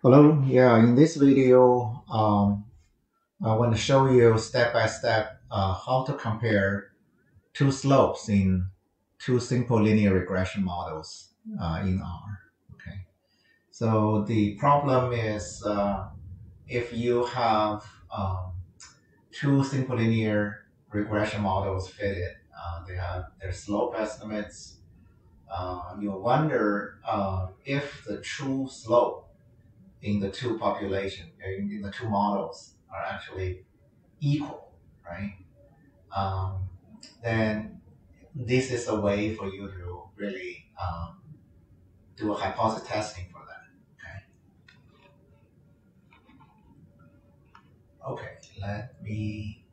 Hello, yeah, in this video, um, I want to show you step by step uh, how to compare two slopes in two simple linear regression models uh, in R. Okay, so the problem is uh, if you have um, two simple linear regression models fitted, uh, they have their slope estimates. Uh, you wonder uh, if the true slope in the two population, in, in the two models are actually equal, right? Um, then this is a way for you to really um, do a hypothesis testing for that, okay? Okay, let me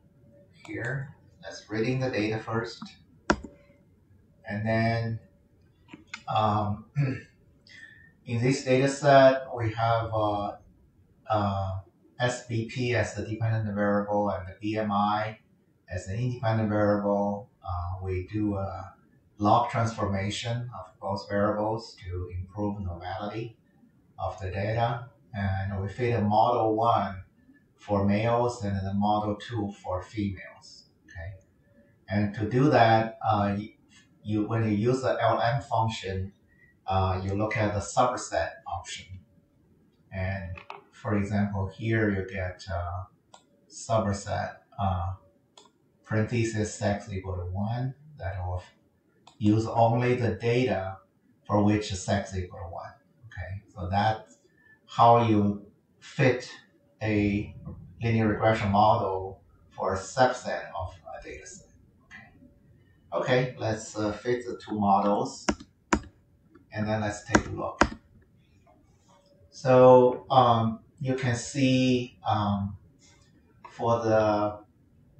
here, let's reading the data first. And then um, In this data set, we have uh, uh, SBP as the dependent variable and the BMI as an independent variable. Uh, we do a log transformation of both variables to improve normality of the data. And we fit a model one for males and a model two for females. Okay. And to do that, uh, you when you use the LM function, uh, you look at the subset option. And for example, here you get uh, subset uh, parenthesis sex equal to 1 that will use only the data for which sex equal to 1. Okay, so that's how you fit a linear regression model for a subset of a data set. Okay, okay let's uh, fit the two models and then let's take a look. So um, you can see um, for the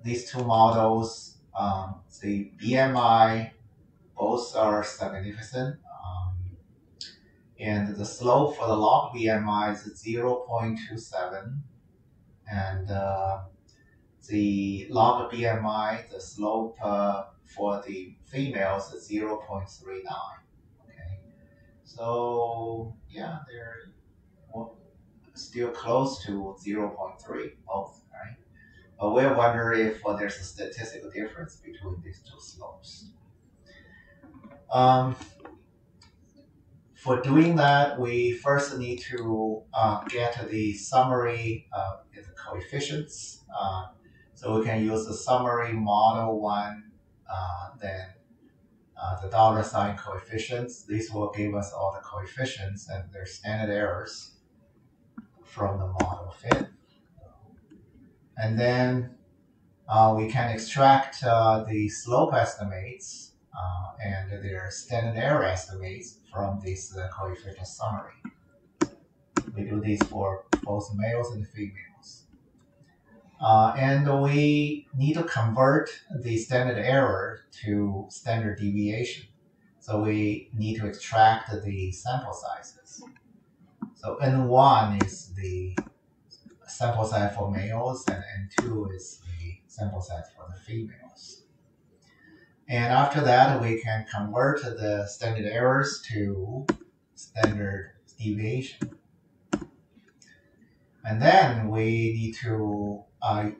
these two models, um, the BMI both are significant, um, and the slope for the log BMI is 0.27, and uh, the log BMI, the slope uh, for the females is 0.39. So yeah, they're still close to 0.3 both, right? But we wonder if well, there's a statistical difference between these two slopes. Um, for doing that, we first need to uh, get the summary of the coefficients. Uh, so we can use the summary model one, uh, then uh, the dollar sign coefficients. These will give us all the coefficients and their standard errors from the model fit. And then uh, we can extract uh, the slope estimates uh, and their standard error estimates from this uh, coefficient summary. We do this for both males and females. Uh, and we need to convert the standard error to standard deviation. So we need to extract the sample sizes. So N1 is the sample size for males and N2 is the sample size for the females. And after that, we can convert the standard errors to standard deviation. And then we need to uh,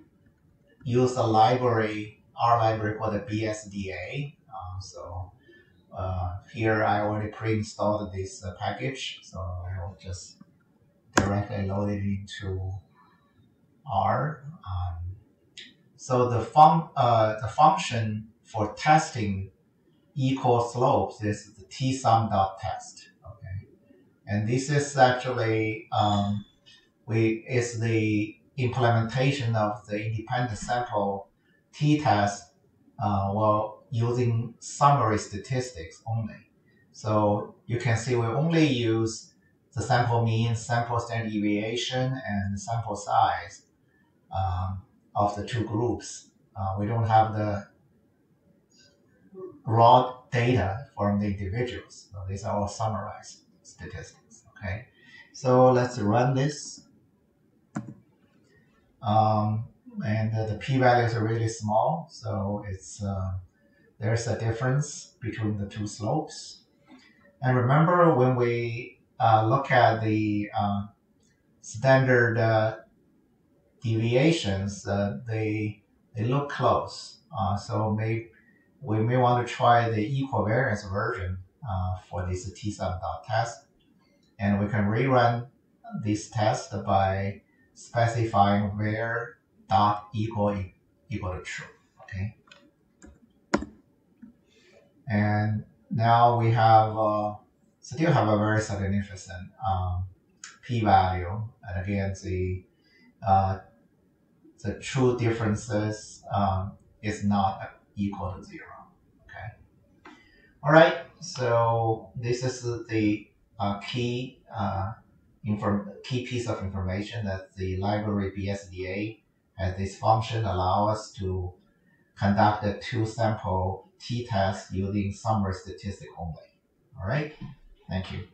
use a library, R library called the BSDA. Uh, so uh, here I already pre-installed this uh, package, so I will just directly load it into R. Um, so the, fun, uh, the function for testing equal slopes is the tsum.test. Okay, and this is actually um, we is the implementation of the independent sample t-test uh, well using summary statistics only. So you can see we only use the sample mean, sample standard deviation, and sample size um, of the two groups. Uh, we don't have the raw data from the individuals. So these are all summarized statistics. Okay, so let's run this. Um, and uh, the p-values are really small, so it's uh, there's a difference between the two slopes. And remember when we uh, look at the uh, standard uh, deviations, uh, they they look close. Uh, so may, we may want to try the equivariance version uh, for this tsum dot test. And we can rerun this test by specifying var dot equal equal to true. Okay. And now we have uh, still have a very significant um, p-value. And again, the uh, the true differences um, is not equal to zero. Okay. All right. So this is the uh, key uh, inform key piece of information that the library BSDA has this function allow us to conduct a two sample t-test using summary statistic only. All right. Thank you.